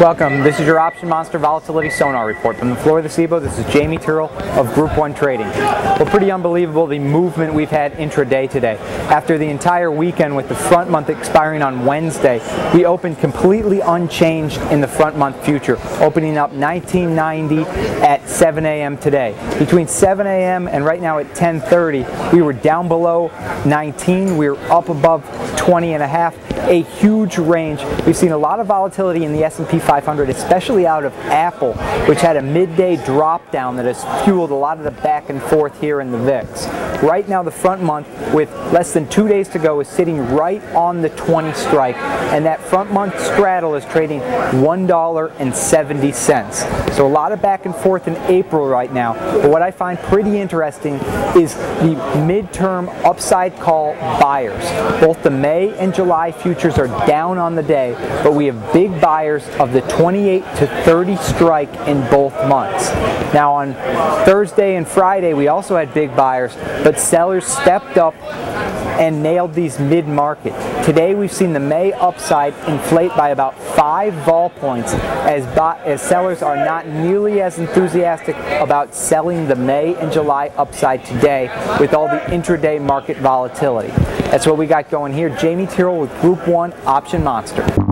Welcome. This is your Option Monster Volatility Sonar Report. From the floor of the CBOE, this is Jamie Tyrrell of Group 1 Trading. Well, pretty unbelievable the movement we've had intraday today. After the entire weekend with the front month expiring on Wednesday, we opened completely unchanged in the front month future, opening up 1990 at 7 a.m. today. Between 7 a.m. and right now at 10.30, we were down below 19, we were up above 20 and a half, a huge range. We've seen a lot of volatility in the S&P 500, especially out of Apple, which had a midday drop down that has fueled a lot of the back and forth here in the VIX. Right now, the front month, with less than two days to go, is sitting right on the 20 strike, and that front month straddle is trading $1.70. So a lot of back and forth in April right now. But what I find pretty interesting is the midterm upside call buyers. Both the May and July futures are down on the day, but we have big buyers of the 28 to 30 strike in both months. Now on Thursday and Friday, we also had big buyers, but sellers stepped up and nailed these mid-market. Today we've seen the May upside inflate by about five vol points as, as sellers are not nearly as enthusiastic about selling the May and July upside today with all the intraday market volatility. That's what we got going here. Jamie Tyrrell with Group 1 Option Monster.